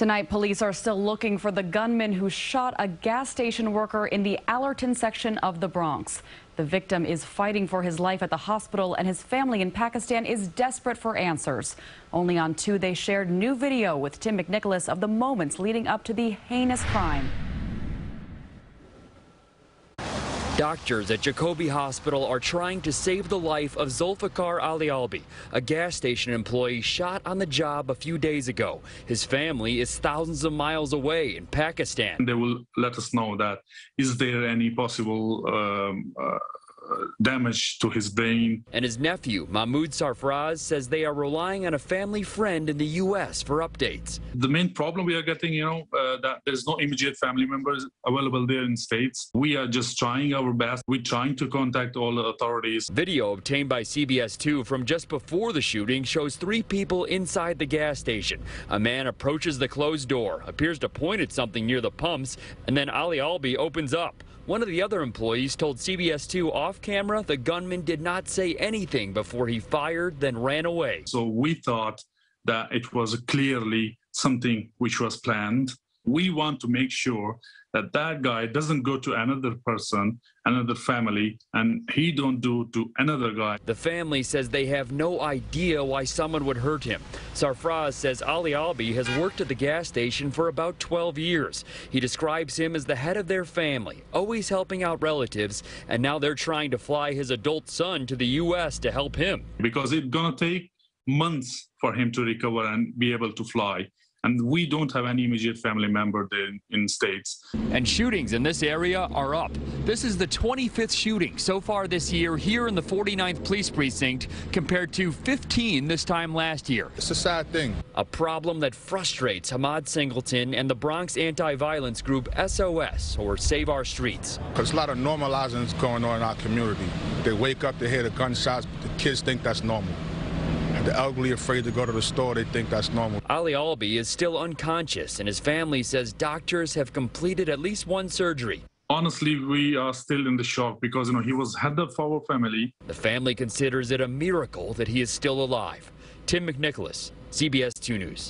Tonight, police are still looking for the gunman who shot a gas station worker in the Allerton section of the Bronx. The victim is fighting for his life at the hospital, and his family in Pakistan is desperate for answers. Only on two, they shared new video with Tim McNicholas of the moments leading up to the heinous crime. Doctors at Jacobi Hospital are trying to save the life of Zulfikar Ali Albi, a gas station employee shot on the job a few days ago. His family is thousands of miles away in Pakistan. They will let us know that is there any possible um, uh, damage to his brain. And his nephew, Mahmoud Sarfraz, says they are relying on a family friend in the U.S. for updates. The main problem we are getting, you know, uh, that there's no immediate family members available there in States. We are just trying our best. We're trying to contact all the authorities. Video obtained by CBS 2 from just before the shooting shows three people inside the gas station. A man approaches the closed door, appears to point at something near the pumps, and then Ali Albi opens up. One of the other employees told CBS 2 off camera the gunman did not say anything before he fired, then ran away. So we thought that it was clearly something which was planned. We want to make sure that that guy doesn't go to another person, another family, and he don't do to another guy. The family says they have no idea why someone would hurt him. Sarfraz says Ali Albi has worked at the gas station for about 12 years. He describes him as the head of their family, always helping out relatives, and now they're trying to fly his adult son to the U.S. to help him. Because it's gonna take months for him to recover and be able to fly and we don't have any immediate family member there in, in, states. And shootings in this area are up. This is the 25th shooting so far this year here in the 49th Police Precinct compared to 15 this time last year. It's a sad thing. A problem that frustrates Hamad Singleton and the Bronx anti-violence group SOS, or Save Our Streets. Because a lot of normalizing is going on in our community. They wake up, they hear the gunshots, the kids think that's normal. The elderly afraid to go to the store. They think that's normal. Ali Albi is still unconscious, and his family says doctors have completed at least one surgery. Honestly, we are still in the shock because you know he was head of our family. The family considers it a miracle that he is still alive. Tim McNicholas, CBS 2 News.